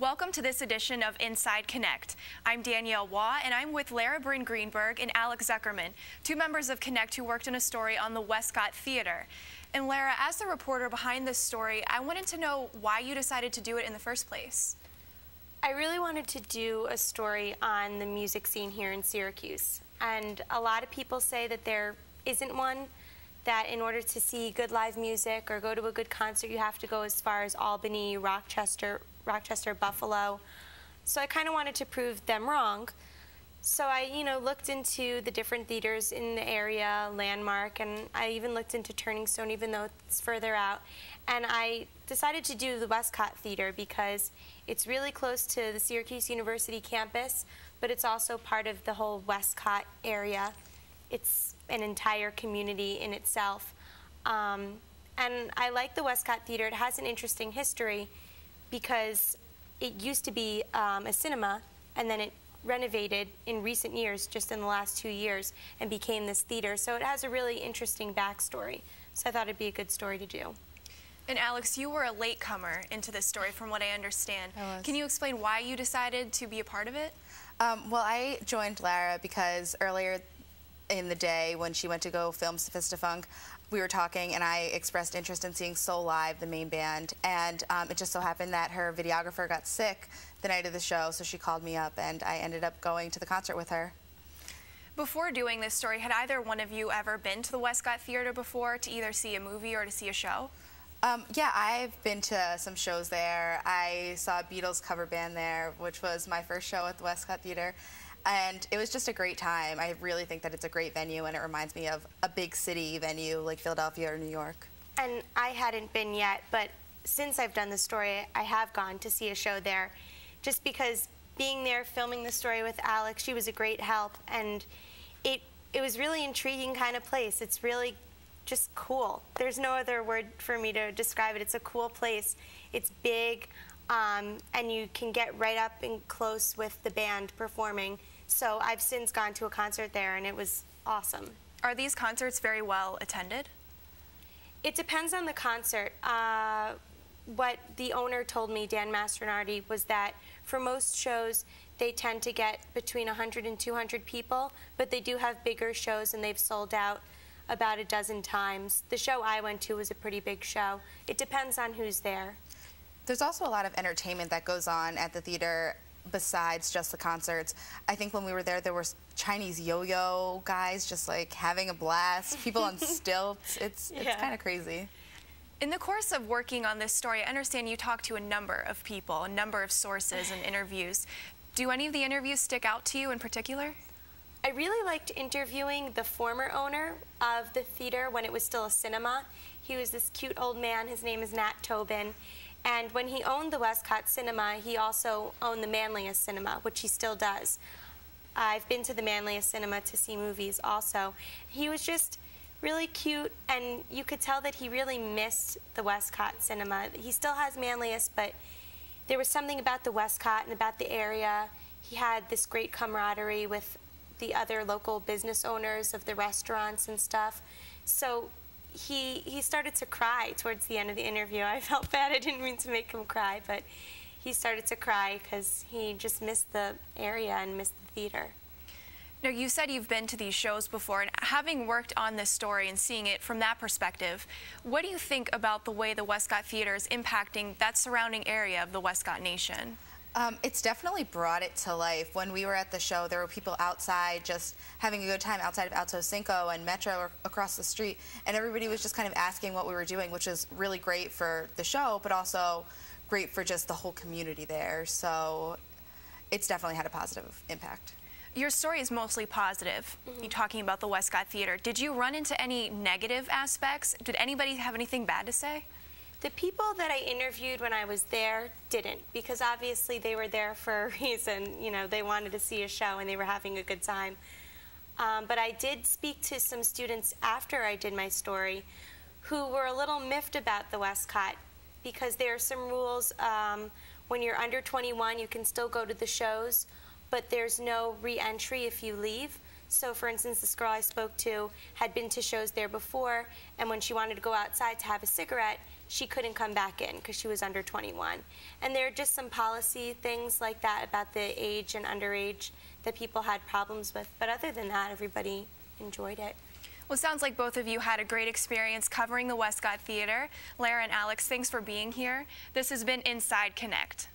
Welcome to this edition of Inside Connect. I'm Danielle Waugh, and I'm with Lara Bryn Greenberg and Alex Zuckerman, two members of Connect who worked on a story on the Westcott Theater. And Lara, as the reporter behind this story, I wanted to know why you decided to do it in the first place. I really wanted to do a story on the music scene here in Syracuse. And a lot of people say that there isn't one, that in order to see good live music or go to a good concert, you have to go as far as Albany, Rochester, Rochester, Buffalo. So I kind of wanted to prove them wrong. So I, you know, looked into the different theaters in the area, Landmark, and I even looked into Turning Stone, even though it's further out. And I decided to do the Westcott Theater because it's really close to the Syracuse University campus, but it's also part of the whole Westcott area. It's an entire community in itself. Um, and I like the Westcott Theater. It has an interesting history because it used to be um, a cinema and then it renovated in recent years, just in the last two years, and became this theater. So it has a really interesting backstory. So I thought it'd be a good story to do. And Alex, you were a latecomer into this story, from what I understand. I was. Can you explain why you decided to be a part of it? Um, well, I joined Lara because earlier in the day when she went to go film Sophistifunk, we were talking and I expressed interest in seeing Soulive, the main band, and um, it just so happened that her videographer got sick the night of the show, so she called me up and I ended up going to the concert with her. Before doing this story, had either one of you ever been to the Westcott Theater before to either see a movie or to see a show? Um, yeah, I've been to some shows there. I saw a Beatles cover band there, which was my first show at the Westcott Theater. And it was just a great time. I really think that it's a great venue, and it reminds me of a big city venue like Philadelphia or New York. And I hadn't been yet, but since I've done the story, I have gone to see a show there just because being there filming the story with Alex, she was a great help. And it, it was really intriguing kind of place. It's really just cool. There's no other word for me to describe it. It's a cool place. It's big, um, and you can get right up and close with the band performing. So I've since gone to a concert there, and it was awesome. Are these concerts very well attended? It depends on the concert. Uh, what the owner told me, Dan Mastronardi, was that for most shows, they tend to get between 100 and 200 people, but they do have bigger shows and they've sold out about a dozen times. The show I went to was a pretty big show. It depends on who's there. There's also a lot of entertainment that goes on at the theater besides just the concerts. I think when we were there, there were Chinese yo-yo guys just like having a blast, people on stilts. It's, it's kind of crazy. In the course of working on this story, I understand you talked to a number of people, a number of sources and interviews. Do any of the interviews stick out to you in particular? I really liked interviewing the former owner of the theater when it was still a cinema. He was this cute old man. His name is Nat Tobin. And when he owned the Westcott Cinema, he also owned the Manlius Cinema, which he still does. I've been to the Manlius Cinema to see movies also. He was just really cute, and you could tell that he really missed the Westcott Cinema. He still has Manlius, but there was something about the Westcott and about the area. He had this great camaraderie with the other local business owners of the restaurants and stuff. So he he started to cry towards the end of the interview. I felt bad. I didn't mean to make him cry, but he started to cry because he just missed the area and missed the theater. Now, you said you've been to these shows before, and having worked on this story and seeing it from that perspective, what do you think about the way the Westcott Theater is impacting that surrounding area of the Westcott Nation? Um, it's definitely brought it to life. When we were at the show, there were people outside just having a good time outside of Alto Cinco and Metro across the street, and everybody was just kind of asking what we were doing, which is really great for the show, but also great for just the whole community there. So it's definitely had a positive impact. Your story is mostly positive. You're talking about the Westcott Theater. Did you run into any negative aspects? Did anybody have anything bad to say? The people that I interviewed when I was there didn't, because obviously they were there for a reason. You know, they wanted to see a show and they were having a good time. Um, but I did speak to some students after I did my story who were a little miffed about the Westcott because there are some rules. Um, when you're under 21, you can still go to the shows, but there's no re entry if you leave. So, for instance, this girl I spoke to had been to shows there before, and when she wanted to go outside to have a cigarette, she couldn't come back in because she was under 21. And there are just some policy things like that about the age and underage that people had problems with. But other than that, everybody enjoyed it. Well, it sounds like both of you had a great experience covering the Westcott Theater. Lara and Alex, thanks for being here. This has been Inside Connect.